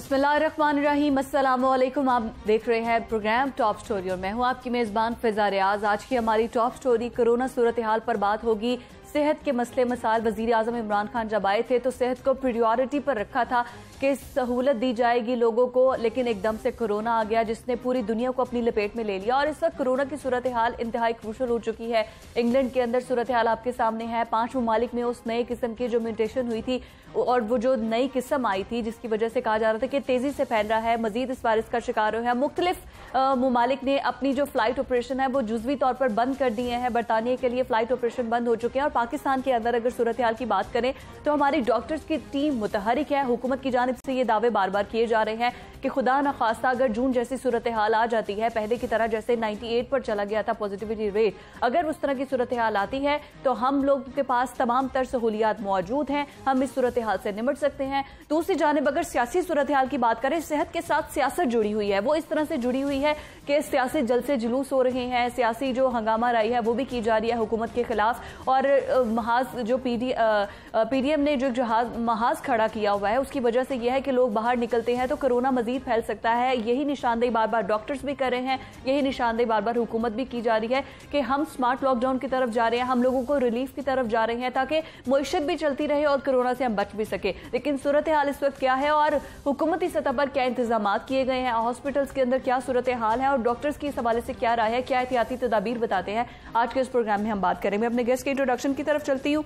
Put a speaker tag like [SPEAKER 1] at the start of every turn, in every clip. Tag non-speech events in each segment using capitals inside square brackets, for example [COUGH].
[SPEAKER 1] बिस्मिल्लाहिर्रहमानिर्रहीम। अस्सलाम वालेकुम आप देख रहे हैं प्रोग्राम टॉप स्टोरी और मैं हूँ आपकी मेज़बान फिजा रियाज। आज की हमारी टॉप स्टोरी कोरोना सूरत हाल पर बात होगी। सेहत के मसले मसाल वज़ीर आज़म इमरान खान जब आए थे तो सेहत को प्रियोरिटी पर रखा था। कि सहूलत दी जाएगी लोगों को, लेकिन एकदम से कोरोना आ गया, जिसने पूरी दुनिया को अपनी लपेट में ले लिया। और इस वक्त कोरोना की सूरत हाल इंतहाई क्रूशल हो चुकी है। इंग्लैंड के अंदर सूरत हाल आपके सामने है। पाँच ममालिक में उस नए किस्म की जो म्यूटेशन हुई थी और वो जो नई किस्म आई थी, जिसकी वजह से कहा जा रहा था कि तेज़ी से फैल रहा है, मजीद इस वायरस का शिकार हुआ है मुख्तलिफ़ ममालिक ने अपनी जो फ़्लाइट ऑपरेशन है, वो जुजवी तौर पर बंद कर दिए हैं। बरतानिया के लिए फ़्लाइट ऑपरेशन बंद हो चुके हैं। और पाकिस्तान के अंदर अगर सूरत हाल की बात करें तो हमारी डॉक्टर्स की टीम मुतहरिक है। हुकूमत की जानब से ये दावे बार बार किए जा रहे हैं कि खुदा न खास्ता अगर जून जैसी सूरत हाल आ जाती है, पहले की तरह जैसे 98 पर चला गया था पॉजिटिविटी रेट, अगर उस तरह की सूरत हाल आती है तो हम लोगों के पास तमाम तर सहूलियात मौजूद हैं, हम इस सूरत हाल से निमट सकते हैं। दूसरी जानब अगर सियासी सूरत हाल की बात करें, सेहत के साथ सियासत जुड़ी हुई है, वो इस तरह से जुड़ी हुई है कि सियासी जलसे जुलूस हो रहे हैं, सियासी जो हंगामा राई है, वो भी की जा रही है हुकूमत के खिलाफ, और महाज जो पीडी पीडीएम ने जो जहाज़, महाज खड़ा किया हुआ है, उसकी वजह से यह है कि लोग बाहर निकलते हैं तो कोरोना मजीद फैल सकता है। यही निशानदेही बार बार डॉक्टर्स भी कर रहे हैं। यही निशानदेही बार बार हुकूमत भी की जा रही है कि हम स्मार्ट लॉकडाउन की तरफ़ जा रहे हैं, हम लोगों को रिलीफ की तरफ़ जा रहे हैं ताकि मीशत भी चलती रहे और कोरोना से हम बच भी सके। लेकिन सूरत हाल इस वक्त क्या है और हुकूमती सतह पर क्या इंतज़ाम किए गए हैं? हॉस्पिटल्स के अंदर क्या सूरत हाल है और डॉक्टर्स की इस हवाले से क्या राय है, क्या एहतियाती तदाबीर बताते हैं? आज के इस प्रोग्राम में हम बात करेंगे। अपने गेस्ट के इंट्रोडक्शन की तरफ़ चलती हूँ।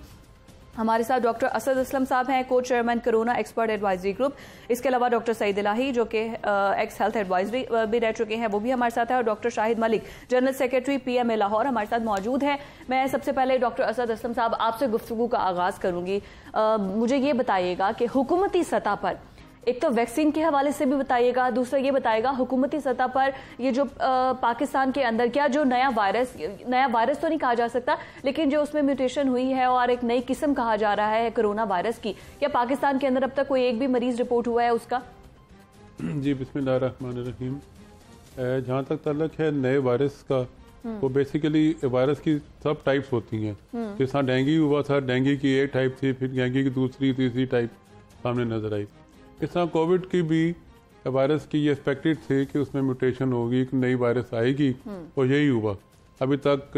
[SPEAKER 1] हमारे साथ डॉक्टर असद असलम साहब हैं को chairman corona expert advisory group इसके अलावा डॉक्टर सईद इलाही, जो कि एक्स हेल्थ एडवाइजरी भी रह चुके हैं, वो भी हमारे साथ है। और doctor Shahid Malik general secretary PMA Lahore हमारे साथ मौजूद हैं। मैं सबसे पहले डॉक्टर असद असलम साहब, आपसे गुफ्तु का आगाज़ करूँगी। मुझे ये बताइएगा कि हुकूमती सतह पर एक तो वैक्सीन के हवाले से भी बताइएगा दूसरा ये बताएगा हुकूमती सतह पर ये जो आ, पाकिस्तान के अंदर क्या जो नया वायरस नया वायरस तो नहीं कहा जा सकता लेकिन जो उसमें म्यूटेशन हुई है और एक नई किस्म कहा जा रहा है कोरोना वायरस की क्या पाकिस्तान के अंदर अब तक कोई एक भी मरीज़ रिपोर्ट हुआ है उसका
[SPEAKER 2] जी बिस्मिल्लाहिर्रहमानिर्रहीम जहाँ तक तलक है नए वायरस का हम्म। वो बेसिकली वायरस की सब टाइप्स होती हैं हम्म। जिस तरह डेंगू हुआ था डेंगू की एक टाइप थी फिर डेंगू की दूसरी तीसरी टाइप सामने नज़र आई इस तरह कोविड की भी वायरस की ये एक्सपेक्टेड थी कि उसमें म्यूटेशन होगी एक नई वायरस आएगी हम्म। और यही हुआ। अभी तक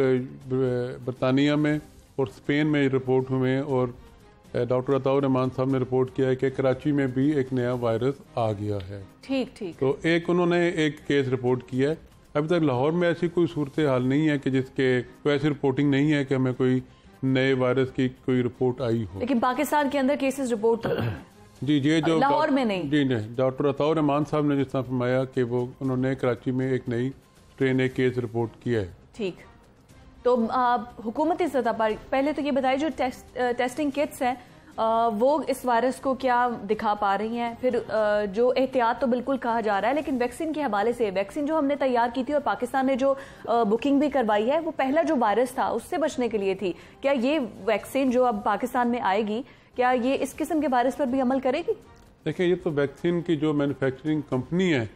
[SPEAKER 2] बरतानिया में और स्पेन में रिपोर्ट हुए और डॉक्टर अताउर रहमान साहब ने रिपोर्ट किया है कि कराची में भी एक नया वायरस आ गया है।
[SPEAKER 1] ठीक ठीक।
[SPEAKER 2] तो एक उन्होंने एक केस रिपोर्ट किया है। अभी तक लाहौर में ऐसी कोई सूरत हाल नहीं है कि जिसके कोई ऐसी रिपोर्टिंग नहीं है कि हमें कोई नए वायरस की कोई रिपोर्ट आई हो।
[SPEAKER 1] लेकिन पाकिस्तान के अंदर केसेस रिपोर्ट
[SPEAKER 2] जी ये जो
[SPEAKER 1] लाहौर में नहीं।
[SPEAKER 2] जी नहीं डॉक्टर अताउर रहमान साहब ने जिस तरह फरमाया कि वो उन्होंने कराची में एक नई ट्रेन एक केस रिपोर्ट किया है।
[SPEAKER 1] ठीक। तो हुकूमती सतह पर पहले तो ये बताइए जो टेस्ट, टेस्टिंग किट्स हैं वो इस वायरस को क्या दिखा पा रही हैं? फिर जो एहतियात तो बिल्कुल कहा जा रहा है लेकिन वैक्सीन के हवाले से वैक्सीन जो हमने तैयार की थी और पाकिस्तान ने जो बुकिंग भी करवाई है वो पहला जो वायरस था उससे बचने के लिए थी। क्या ये वैक्सीन जो अब पाकिस्तान में आएगी क्या ये इस किस्म के वायरस पर भी अमल करेगी?
[SPEAKER 2] देखिए ये तो वैक्सीन की जो मैन्युफैक्चरिंग कंपनी है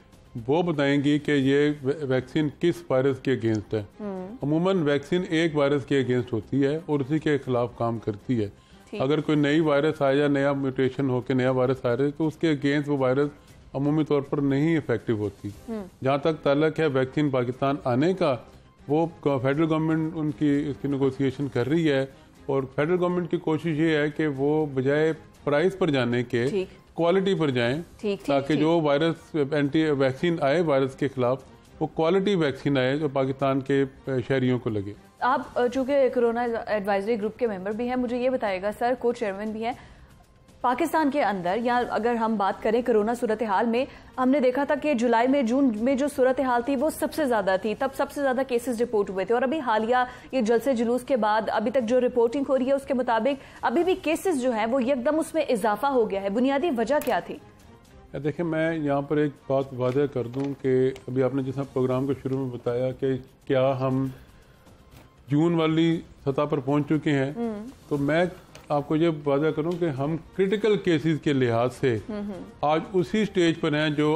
[SPEAKER 2] वो बताएँगी कि ये वैक्सीन किस वायरस के अगेंस्ट है। हम्म। अमूमन वैक्सीन एक वायरस के अगेंस्ट होती है और उसी के खिलाफ काम करती है। अगर कोई नई वायरस आए या नया म्यूटेशन होकर नया वायरस आ रहा है तो उसके अगेंस्ट वो वायरस अमूमी तौर पर नहीं इफ़ेक्टिव होती। हम्म। जहाँ तक तलक है वैक्सीन पाकिस्तान आने का वो फेडरल गवर्नमेंट उनकी इसकी नेगोशिएशन कर रही है और फेडरल गवर्नमेंट की कोशिश ये है कि वो बजाय प्राइस पर जाने के क्वालिटी पर जाएँ ताकि जो वायरस एंटी वैक्सीन आए वायरस के खिलाफ वो क्वालिटी वैक्सीन आए जो पाकिस्तान के शहरियों को लगे।
[SPEAKER 1] आप चूँकि कोरोना एडवाइजरी ग्रुप के मेंबर भी हैं मुझे ये बताएगा सर को चेयरमैन भी हैं पाकिस्तान के अंदर या अगर हम बात करें कोरोना सूरत हाल में हमने देखा था कि जुलाई में जून में जो सूरत हाल थी वो सबसे ज़्यादा थी। तब सबसे ज़्यादा केसेस रिपोर्ट हुए थे। और अभी हालिया ये जलसे जुलूस के बाद अभी तक जो रिपोर्टिंग हो रही है उसके मुताबिक अभी भी केसेस जो है वो एकदम उसमें इजाफा हो गया है। बुनियादी वजह क्या थी?
[SPEAKER 2] देखिए मैं यहाँ पर एक बात वादे कर दूँ कि अभी आपने जिस प्रोग्राम को शुरू में बताया कि क्या हम जून वाली सतह पर पहुँच चुके हैं हम्म। तो मैं आपको ये वादा करूँ कि हम क्रिटिकल केसेस के लिहाज से आज उसी स्टेज पर हैं जो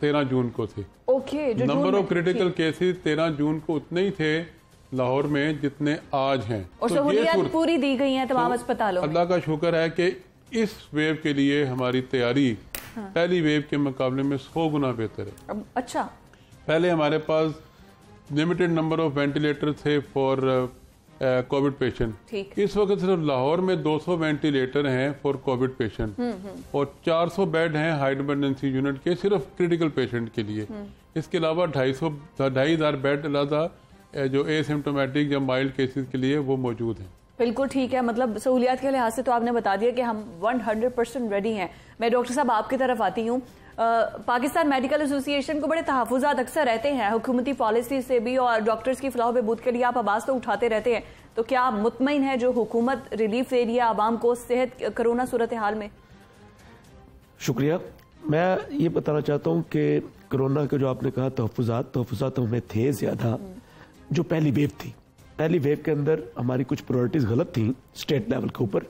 [SPEAKER 2] तेरह जून को थे। Okay number of critical cases तेरह जून को उतने ही थे लाहौर में जितने आज हैं।
[SPEAKER 1] और तो ये पूरी दी गई हैं तमाम तो अस्पतालों
[SPEAKER 2] अल्लाह का शुक्र है कि इस वेव के लिए हमारी तैयारी हाँ। पहली वेव के मुकाबले में सौ गुना बेहतर
[SPEAKER 1] है। अच्छा।
[SPEAKER 2] पहले हमारे पास लिमिटेड नंबर ऑफ़ वेंटिलेटर थे फॉर कोविड पेशेंट इस वक्त सिर्फ़ लाहौर में 200 वेंटिलेटर हैं फॉर कोविड पेशेंट और 400 बेड हैं हाई इमरजेंसी यूनिट के सिर्फ़ क्रिटिकल पेशेंट के लिए। हम्म। इसके अलावा ढाई सौ ढाई हज़ार बेड अलादा जो एसिम्टोमेटिक या माइल्ड केसेस के लिए वो मौजूद हैं।
[SPEAKER 1] बिल्कुल ठीक है मतलब सहूलियात के लिहाज से तो आपने बता दिया कि हम 100 परसेंट रेडी हैं। मैं डॉक्टर साहब आपकी तरफ़ आती हूँ। पाकिस्तान मेडिकल एसोसिएशन को बड़े तहफात अक्सर रहते हैं। हुकूमती पॉलिसी से भी और डॉक्टर्स की फलाह बहबूद के लिए आप आवाज़ तो उठाते रहते हैं। तो क्या आप मुतमिन है जो हुकूमत रिलीफ दे रही है आवाम को सेहत कोरोना सूरत हाल में?
[SPEAKER 3] शुक्रिया। मैं ये बताना चाहता हूँ कि कोरोना के जो आपने कहा तहफात तहफात हमें थे ज़्यादा, जो पहली वेव थी। पहली वेव के अंदर हमारी कुछ प्रायोरिटीज गलत थी स्टेट लेवल के ऊपर।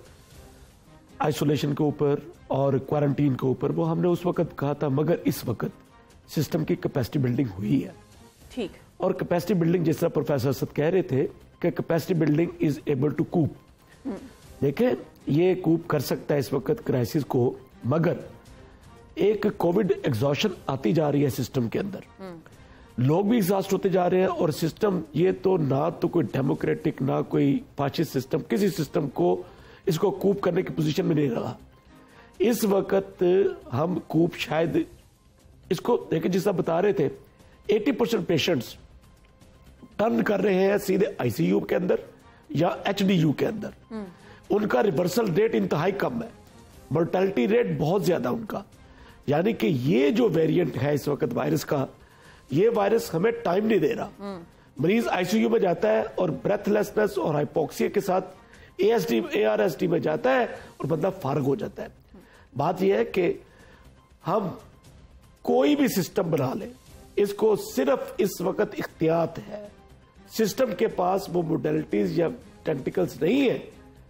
[SPEAKER 3] आइसोलेशन के ऊपर और क्वारंटीन के ऊपर वो हमने उस वक्त कहा था मगर इस वक्त सिस्टम की कैपेसिटी बिल्डिंग हुई है।
[SPEAKER 1] ठीक।
[SPEAKER 3] और कैपेसिटी बिल्डिंग जिस तरह प्रोफेसर सद कह रहे थे कि capacity building is able to cope. देखें ये कूप कर सकता है इस वक्त क्राइसिस को मगर एक कोविड एग्जॉशन आती जा रही है सिस्टम के अंदर। लोग भी एग्जॉस्ट होते जा रहे हैं और सिस्टम ये तो ना तो कोई डेमोक्रेटिक ना कोई फाशिस्ट सिस्टम किसी सिस्टम को इसको कूप करने की पोजीशन में नहीं रहा। इस वक्त हम कूप शायद इसको देखिए जिस बता रहे थे 80 परसेंट पेशेंट्स टर्न कर रहे हैं सीधे आईसीयू के अंदर या एचडीयू के अंदर। उनका रिवर्सल रेट इंतहाई कम है। मोर्टेलिटी रेट बहुत ज़्यादा उनका। यानी कि ये जो वेरिएंट है इस वक्त वायरस का ये वायरस हमें टाइम नहीं दे रहा। मरीज़ आईसीयू में जाता है और ब्रेथलेसनेस और हाइपोक्सिया के साथ एएसडी एआरएसडी में जाता है और बंदा फारग हो जाता है। बात यह है कि हम कोई भी सिस्टम बना ले, इसको सिर्फ़ इस वक्त इख्तियात है। सिस्टम के पास वो मोडेलिटीज या टेंटिकल्स नहीं है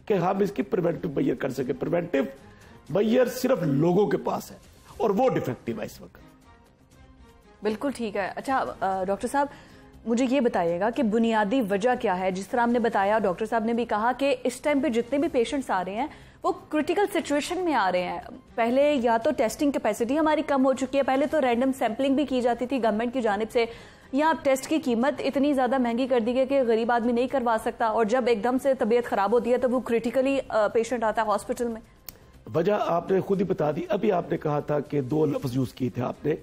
[SPEAKER 3] कि हम इसकी प्रिवेंटिव मैयर कर सके। प्रिवेंटिव मैयर सिर्फ़ लोगों के पास है और वो डिफेक्टिव है इस वक्त।
[SPEAKER 1] बिल्कुल ठीक है। अच्छा डॉक्टर साहब मुझे ये बताइएगा कि बुनियादी वजह क्या है? जिस तरह हमने बताया, डॉक्टर साहब ने भी कहा कि इस टाइम पे जितने भी पेशेंट्स आ रहे हैं, वो क्रिटिकल सिचुएशन में आ रहे हैं। पहले या तो टेस्टिंग कैपेसिटी हमारी कम हो चुकी है, पहले तो रैंडम सैम्पलिंग भी की जाती थी गवर्नमेंट की जानब से। या अब टेस्ट की कीमत इतनी ज़्यादा महँगी कर दी गई कि गरीब आदमी नहीं करवा सकता और जब एकदम से तबीयत खराब होती है तो वो क्रिटिकली पेशेंट आता है हॉस्पिटल में।
[SPEAKER 3] वजह आपने खुद ही बता दी। अभी आपने कहा था कि दो लफ्ज यूज़ किए थे आपने।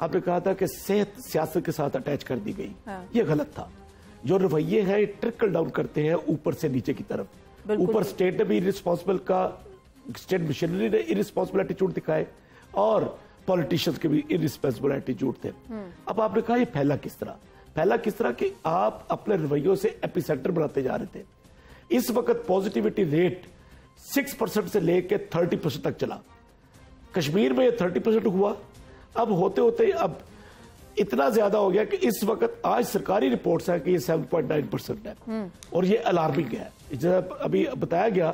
[SPEAKER 3] आपने कहा था कि सेहत सियासत के साथ अटैच कर दी गई। हाँ। ये गलत था। जो रवैये हैं ट्रिकल डाउन करते हैं ऊपर से नीचे की तरफ़। ऊपर स्टेट ने भी रिस्पॉन्सिबल का स्टेट मशीनरी ने इरिस्पॉन्सिबल एटीट्यूड दिखाए और पॉलिटिशियंस के भी इरिस्पॉन्सिबल एटीट्यूड थे। हम्म। अब आपने कहा ये फैला किस तरह? फैला किस तरह कि आप अपने रवैयों से एपिसेंटर बनाते जा रहे थे। इस वक्त पॉजिटिविटी रेट सिक्स परसेंट से लेकर थर्टी परसेंट तक चला। कश्मीर में ये थर्टी परसेंट हुआ। अब होते होते अब इतना ज़्यादा हो गया कि इस वक्त आज सरकारी रिपोर्ट्स है कि ये 7.9 परसेंट है। हम्म। और ये अलार्मिंग है। जैसे अभी बताया गया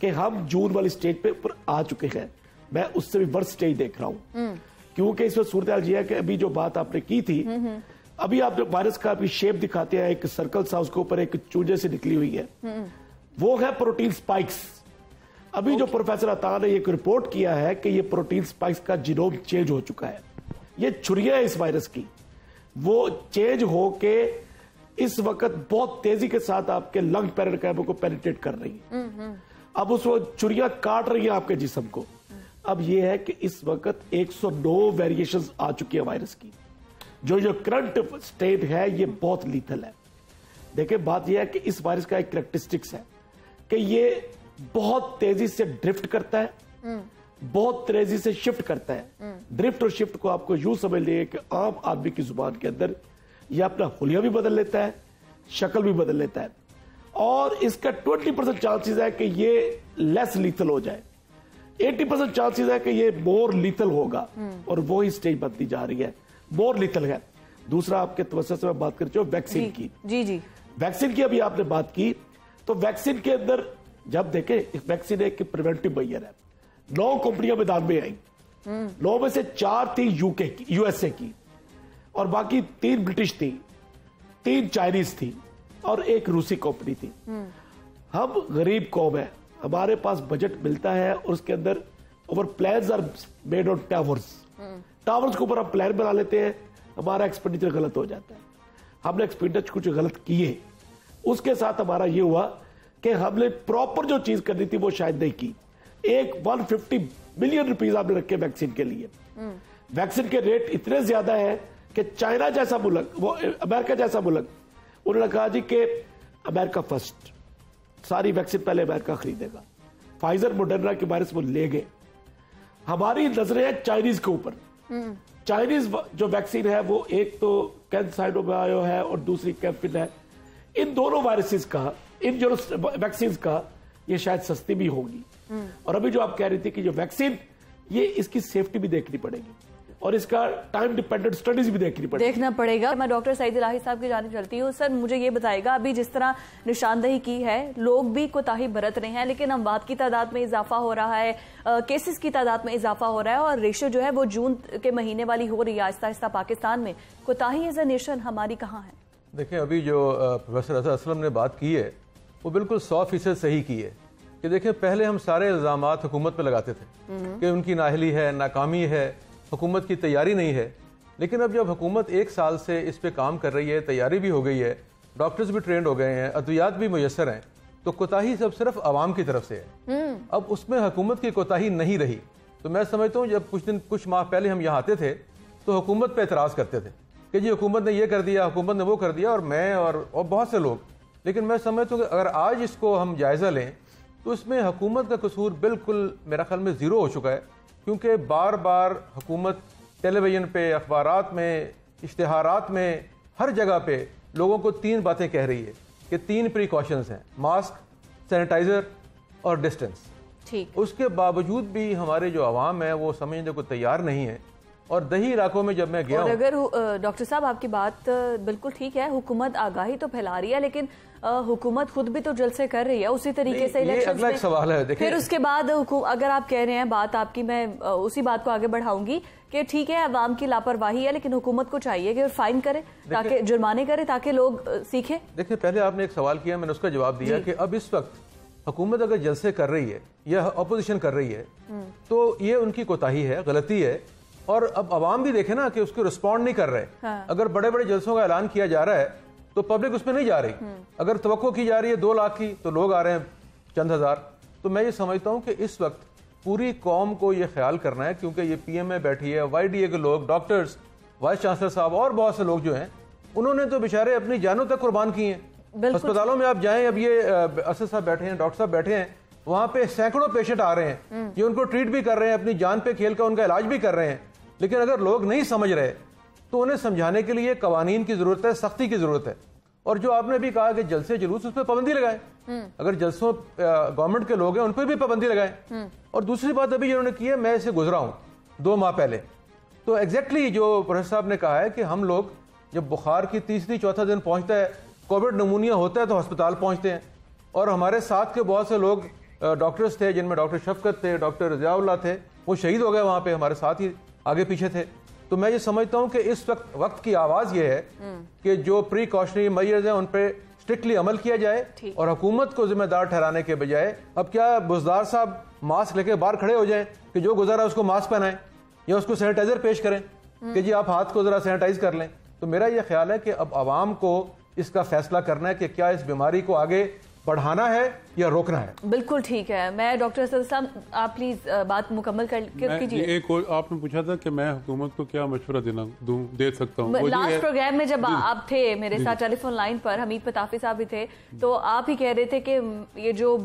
[SPEAKER 3] कि हम जून वाली स्टेज पे ऊपर आ चुके हैं। मैं उससे भी वर्ष स्टेज देख रहा हूँ। हम्म। क्योंकि इसमें सूरत हाल ये है कि अभी जो बात आपने की थी हम्म, अभी आप जो वायरस का अभी शेप दिखाते हैं एक सर्कल सा उसके ऊपर एक चूजे से निकली हुई है। वो है प्रोटीन स्पाइक्स अभी जो प्रोफेसर अता ने एक रिपोर्ट किया है कि ये प्रोटीन स्पाइक्स का जीनोम चेंज हो चुका है। ये छुरिया है इस वायरस की। वो चेंज हो के इस वक्त बहुत तेज़ी के साथ आपके लंग पैरन को पेनिट्रेट कर रही है। हम्म, हम्म। अब उस वक्त चुरिया काट रही है आपके जिसम को। अब ये है कि इस वक्त 109 वेरिएशन आ चुकी है वायरस की। जो जो करंट स्टेट है ये बहुत लीथल है। देखिए बात यह है कि इस वायरस का एक करेक्टरिस्टिक्स है कि ये बहुत तेज़ी से ड्रिफ्ट करता है। बहुत तेज़ी से शिफ्ट करता है। ड्रिफ्ट और शिफ्ट को आपको यूँ समझ लिए कि आम आदमी की ज़ुबान के अंदर ये अपना हुलिया भी बदल लेता है शक्ल भी बदल लेता है। और इसका 20 परसेंट चांसेस है कि ये लेस लीथल हो जाए। 80 परसेंट चांसेस है कि ये मोर लीथल होगा। और वो ही स्टेज बनती जा रही है। मोर लीथल है। दूसरा आपके तवसर से मैं बात कर वैक्सीन की।
[SPEAKER 1] जी जी।
[SPEAKER 3] वैक्सीन की अभी आपने बात की। तो वैक्सीन के अंदर जब देखे वैक्सीन एक प्रिवेंटिव मैयर है। नौ कंपनियाँ मैदान में आई। नौ में से चार थी यूके की यूएसए की। और बाकी तीन ब्रिटिश थी, तीन चाइनीज़ थी और एक रूसी कंपनी थी। हम गरीब कौम है। हमारे पास बजट मिलता है और उसके अंदर और plan are made on towers towers के ऊपर हम प्लान बना लेते हैं, हमारा एक्सपेंडिचर गलत हो जाता है। हमने एक्सपेंडिचर कुछ गलत किए। उसके साथ हमारा ये हुआ कि हमने प्रॉपर जो चीज़ करनी थी वो शायद नहीं की। एक 150 मिलियन रुपीज़ आपने रखे वैक्सीन के लिए। वैक्सीन के रेट इतने ज़्यादा है कि चाइना जैसा मुल्क, वो अमेरिका जैसा मुल्क, उन्होंने कहा जी कि अमेरिका फ़र्स्ट सारी वैक्सीन पहले अमेरिका खरीदेगा। फाइजर मोडर्ना के वायरस वो ले गए। हमारी नज़रें हैं चाइनीज़ के ऊपर। चाइनीज़ जो वैक्सीन है, वो एक तो कैंसाइडोबायो है और दूसरी कैंपिन है। इन दोनों वायरसेस का इन जो वैक्सीन का ये शायद सस्ती भी होगी। और अभी जो आप कह रही थी कि जो वैक्सीन ये इसकी सेफ्टी भी देखनी पड़ेगी। और इसका टाइम डिपेंडेंट स्टडीज़ भी देखनी पड़ेगी।
[SPEAKER 1] देखना पड़ेगा। मैं डॉक्टर सईद इलाही साहब की जाने चलती हूँ। सर मुझे ये बताएगा अभी जिस तरह निशानदही की है लोग भी कोताही बरत रहे हैं लेकिन अमवात की तादाद में इजाफा हो रहा है केसेस की तादाद में इजाफा हो रहा है और रेशो जो है वो जून के महीने वाली हो रही है आहिस्ता आहिस्ता पाकिस्तान में। कोताही एज ए नेशन हमारी कहाँ है?
[SPEAKER 4] देखिए अभी जो प्रोफेसर अजहर असलम ने बात की है वो बिल्कुल सौ फ़ीसद सही की है कि देखिए पहले हम सारे इल्ज़ाम हुकूमत पर लगाते थे कि उनकी नाहली है नाकामी है हुकूमत की तैयारी नहीं है। लेकिन अब जब हुकूमत एक साल से इस पर काम कर रही है तैयारी भी हो गई है डॉक्टर्स भी ट्रेंड हो गए हैं अद्वियात भी मैसर हैं तो कोताही सब सिर्फ़ आवाम की तरफ़ से है। हम्म। अब उसमें हुकूमत की कोताही नहीं रही। तो मैं समझता हूँ जब कुछ दिन कुछ माह पहले हम यहाँ आते थे तो हुकूमत पर एतराज़ करते थे कि जी हुकूमत ने ये कर दिया हुकूमत ने वो कर दिया और मैं और, और बहुत से लोग लेकिन मैं समझता हूँ कि अगर आज इसको हम जायज़ा लें तो इसमें हुकूमत का कसूर बिल्कुल मेरा ख्याल में ज़ीरो हो चुका है क्योंकि बार बार हुकूमत टेलीविज़न पे अखबार में इश्तहारात में हर जगह पे लोगों को तीन बातें कह रही है कि तीन प्रिकॉशंस हैं मास्क सैनिटाइज़र और डिस्टेंस
[SPEAKER 1] ठीक।
[SPEAKER 4] उसके बावजूद भी हमारे जो आवाम है वो समझने को तैयार नहीं है और दही इलाकों में जब मैं गया
[SPEAKER 1] और अगर डॉक्टर साहब आपकी बात बिल्कुल ठीक है हुकूमत आगाही तो फैला रही है लेकिन हुकूमत खुद भी तो जलसे कर रही है उसी तरीके से
[SPEAKER 4] इलेक्शन एक सवाल है
[SPEAKER 1] फिर उसके बाद अगर आप कह रहे हैं बात आपकी मैं उसी बात को आगे बढ़ाऊँगी कि ठीक है अवाम की लापरवाही है लेकिन हुकूमत को चाहिए कि फाइन करे ताकि जुर्माने करे ताकि लोग सीखे।
[SPEAKER 4] देखिए पहले आपने एक सवाल किया मैंने उसका जवाब दिया कि अब इस वक्त हुकूमत अगर जलसे कर रही है या अपोजिशन कर रही है हम्म। तो ये उनकी कोताही है गलती है और अब आवाम भी देखे ना कि उसको रिस्पॉन्ड नहीं कर रहे। हाँ। अगर बड़े बड़े जलसों का ऐलान किया जा रहा है तो पब्लिक उसमें नहीं जा रही। हम्म। अगर तो की जा रही है दो लाख की तो लोग आ रहे हैं चंद हज़ार। तो मैं ये समझता हूँ कि इस वक्त पूरी कौम को ये ख्याल करना है क्योंकि ये पी एम ए बैठी है वाई डी ए के लोग डॉक्टर्स वाइस चांसलर साहब और बहुत से लोग जो हैं उन्होंने तो बेचारे अपनी जानों तक कुर्बान की हैं। अस्पतालों में आप जाएँ अब ये असद साहब बैठे हैं डॉक्टर साहब बैठे हैं वहाँ पे सैकड़ों पेशेंट आ रहे हैं। हम्म। ये उनको ट्रीट भी कर रहे हैं अपनी जान पे खेल कर उनका इलाज भी कर रहे हैं। लेकिन अगर लोग नहीं समझ रहे तो उन्हें समझाने के लिए कवानीन की ज़रूरत है सख्ती की ज़रूरत है। और जो आपने भी कहा कि जलसे जुलूस उस पर पाबंदी लगाए। हम्म। अगर जलसों गवर्नमेंट के लोग हैं उन पर भी पाबंदी लगाए। हम्म। और दूसरी बात अभी जिन्होंने की है मैं इसे गुजरा हूँ दो माह पहले। तो एग्जैक्टली exactly जो प्रोफेसर साहब ने कहा है कि हम लोग जब बुखार की तीसरी चौथा दिन पहुँचता है कोविड नमूनिया होता है तो अस्पताल पहुँचते हैं। और हमारे साथ के बहुत से लोग डॉक्टर्स थे जिनमें डॉक्टर शफकत थे डॉक्टर रजियाउल्ला थे वो शहीद हो गए वहाँ पे हमारे साथ ही आगे पीछे थे। तो मैं ये समझता हूँ कि इस वक्त वक्त की आवाज़ ये है कि जो प्रिकॉशनरी मयर्स हैं उन पर स्ट्रिक्टली अमल किया जाए और हुकूमत को जिम्मेदार ठहराने के बजाय अब क्या बुजदार साहब मास्क लेके बाहर खड़े हो जाएँ कि जो गुजारा उसको मास्क पहनाएँ या उसको सैनिटाइजर पेश करें कि जी आप हाथ को जरा सैनिटाइज कर लें। तो मेरा यह ख्याल है कि अब आवाम को इसका फैसला करना है कि क्या इस बीमारी को आगे बढ़ाना है या रोकना है?
[SPEAKER 1] बिल्कुल ठीक है। मैं डॉक्टर साहब आप प्लीज़ बात मुकम्मल कर कीजिए।
[SPEAKER 2] एक और आपने पूछा था कि मैं हुकूमत को क्या मशवरा देना दूँ दे सकता हूँ।
[SPEAKER 1] लास्ट प्रोग्राम में जब आप थे मेरे साथ टेलीफोन लाइन पर हमीद पताफी साहब भी थे तो आप ही कह रहे थे कि ये जो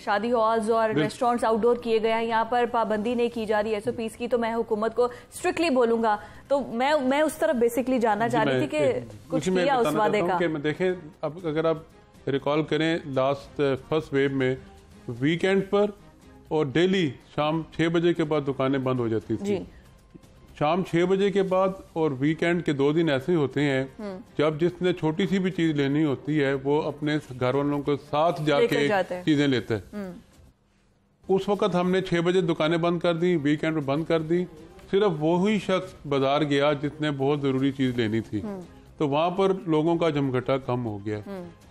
[SPEAKER 1] शादी हॉल्स और रेस्टोरेंट्स आउटडोर किए गए हैं यहाँ पर पाबंदी नहीं की जा रही एस पीस की तो मैं हुकूमत को स्ट्रिक्टली बोलूँगा। तो मैं मैं उस तरफ़ बेसिकली जानना चाह रही थी कि कुछ किया उस वादे का।
[SPEAKER 2] देखें अब अगर आप रिकॉल करें लास्ट फ़र्स्ट वेव में वीकेंड पर और डेली शाम छः बजे के बाद दुकानें बंद हो जाती थी शाम छः बजे के बाद और वीकेंड के दो दिन ऐसे होते हैं हम्म। जब जिसने छोटी सी भी चीज़ लेनी होती है वो अपने घर वालों के साथ जाके चीज़ें लेते हैं हम्म। उस वक्त हमने छः बजे दुकानें बंद कर दी वीकेंड पर बंद कर दी सिर्फ़ वही शख्स बाज़ार गया जिसने बहुत ज़रूरी चीज़ लेनी थी हम्म। तो वहाँ पर लोगों का जमघटा कम हो गया।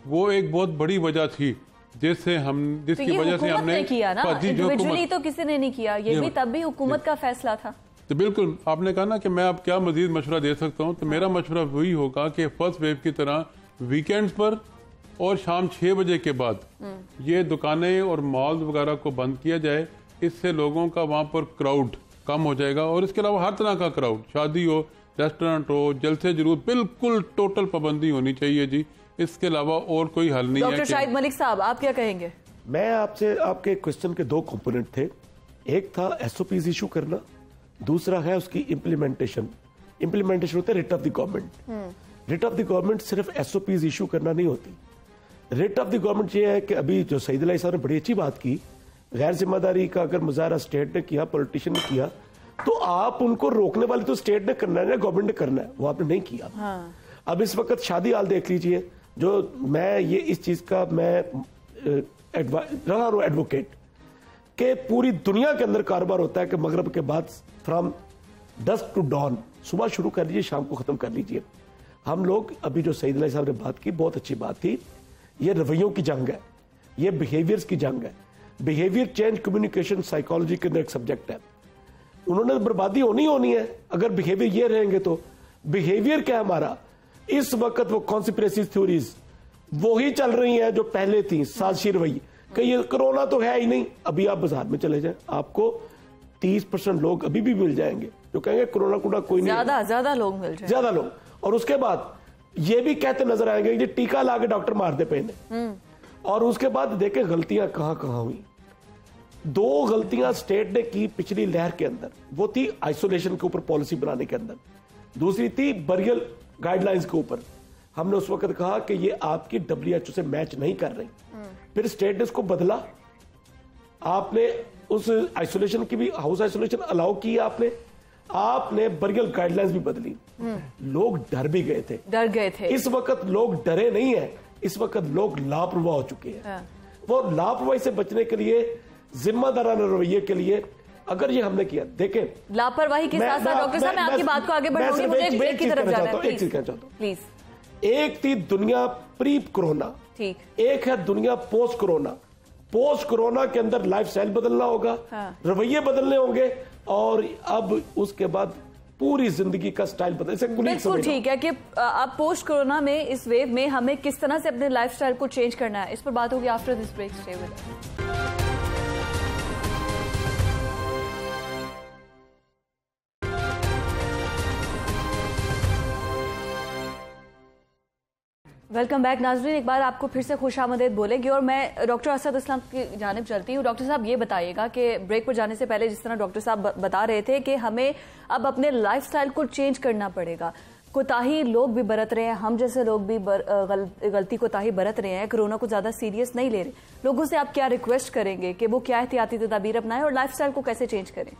[SPEAKER 2] वो एक बहुत बड़ी वजह थी जिससे हम
[SPEAKER 1] तो
[SPEAKER 2] जिसकी वजह से हमने
[SPEAKER 1] किया ना? इंडिविजुअली तो किसी ने नहीं किया। ये भी तब भी हुकूमत का फैसला था।
[SPEAKER 2] तो बिल्कुल आपने कहा ना कि मैं आप क्या मजीद मशवरा दे सकता हूँ? तो मेरा मशवरा वही होगा कि फ़र्स्ट वेव की तरह वीकेंड्स पर और शाम छः बजे के बाद ये दुकानें और मॉल वगैरह को बंद किया जाए। इससे लोगों का वहाँ पर क्राउड कम हो जाएगा और इसके अलावा हर तरह का क्राउड शादी हो रेस्टोरेंट हो जलसे ज़रूर बिल्कुल टोटल पाबंदी होनी चाहिए जी। इसके अलावा और कोई हल नहीं है
[SPEAKER 1] डॉक्टर शाहिद मलिक साहब आप क्या कहेंगे?
[SPEAKER 3] मैं आपसे आपके क्वेश्चन के दो कंपोनेंट थे। एक था एसओपीज इशू करना दूसरा है उसकी इम्प्लीमेंटेशन इम्प्लीमेंटेशन होता है writ of the government writ of the government सिर्फ़ एसओपीज इशू करना नहीं होती। रिट ऑफ़ द गवर्नमेंट ये है कि अभी जो सईद अली साहब ने बड़ी अच्छी बात की गैर ज़िम्मेदारी का अगर मुजाहरा स्टेट ने किया पॉलिटिशियन ने किया तो आप उनको रोकने वाले तो स्टेट ने करना है ना गवर्नमेंट ने करना है। वो आपने नहीं किया।
[SPEAKER 1] हाँ।
[SPEAKER 3] अब इस वक्त शादी हाल देख लीजिए जो मैं ये इस चीज़ का मैं रहा हूँ एडवोकेट के पूरी दुनिया के अंदर कारोबार होता है कि मगरब के बाद फ्रॉम डस्क टू डॉन सुबह शुरू कर लीजिए शाम को खत्म कर लीजिए। हम लोग अभी जो सईद साहब ने बात की बहुत अच्छी बात थी। ये रवैयों की जंग है। ये बिहेवियर्स की जंग है। बिहेवियर चेंज कम्युनिकेशन साइकोलॉजी के अंदर एक सब्जेक्ट है। उन्होंने बर्बादी होनी होनी है। अगर बिहेवियर ये रहेंगे तो। बिहेवियर क्या है हमारा? इस वक्त वो कॉन्सिपरेसी थ्योरीज वही चल रही हैं जो पहले थी साजिशी रवैये कि ये कोरोना तो है ही नहीं। अभी आप बाज़ार में चले जाएँ आपको 30 परसेंट लोग अभी भी मिल जाएँगे जो कहेंगे कोरोना कोरोना कोई नहीं
[SPEAKER 1] ज़्यादा ज़्यादा लोग मिल जाए
[SPEAKER 3] ज़्यादा लोग। और उसके बाद ये भी कहते नज़र आएँगे कि टीका ला के डॉक्टर मार दे पे और उसके बाद देखे गलतियाँ कहाँ कहाँ हुई। दो गलतियाँ स्टेट ने की पिछली लहर के अंदर। वो थी आइसोलेशन के ऊपर पॉलिसी बनाने के अंदर। दूसरी थी बरियल गाइडलाइंस के ऊपर। हमने उस वक्त कहा कि ये आपकी डब्ल्यूएचओ से मैच नहीं कर रही। फिर स्टेट ने इसको बदला। आपने उस आइसोलेशन की भी हाउस आइसोलेशन अलाउ की आपने। आपने बरियल गाइडलाइंस भी बदली। लोग डर भी गए थे।
[SPEAKER 1] डर गए थे।
[SPEAKER 3] इस वक्त लोग डरे नहीं है। इस वक्त लोग लापरवाह हो चुके हैं।
[SPEAKER 1] हाँ।
[SPEAKER 3] वो लापरवाही से बचने के लिए जिम्मेदाराना रवैये के लिए अगर ये हमने किया देखें।
[SPEAKER 1] लापरवाही के साथ साथ डॉक्टर साहब मैं आपकी बात को आगे बढ़ाऊँगी मुझे
[SPEAKER 3] एक-
[SPEAKER 1] एक की तरफ़ जाना है
[SPEAKER 3] एक चीज़ कहना चाहता हूँ।
[SPEAKER 1] प्लीज़
[SPEAKER 3] एक थी दुनिया प्री कोरोना।
[SPEAKER 1] ठीक।
[SPEAKER 3] एक है दुनिया पोस्ट कोरोना। पोस्ट कोरोना के अंदर लाइफ स्टाइल बदलना होगा
[SPEAKER 1] हाँ।
[SPEAKER 3] रवैये बदलने होंगे और अब उसके बाद पूरी ज़िंदगी का स्टाइल बदल
[SPEAKER 1] बिल्कुल ठीक है कि अब पोस्ट कोरोना में इस वेव में हमें किस तरह से अपने लाइफस्टाइल को चेंज करना है इस पर बात होगी after this break stay with welcome back नाजरीन एक बार आपको फिर से खुश आमदेद बोलेगी और मैं डॉक्टर असद इस्लाम की जानब चलती हूँ। डॉक्टर साहब ये बताइएगा कि ब्रेक पर जाने से पहले जिस तरह डॉक्टर साहब बता रहे थे कि हमें अब अपने लाइफस्टाइल को चेंज करना पड़ेगा। कोताही लोग भी बरत रहे हैं। हम जैसे लोग भी बर, गल, गलती कोताही बरत रहे हैं। कोरोना को ज़्यादा सीरियस नहीं ले रहे। लोगों से आप क्या रिक्वेस्ट करेंगे कि वो क्या एहतियाती तदाबीर अपनाएँ और लाइफस्टाइल को कैसे चेंज करें?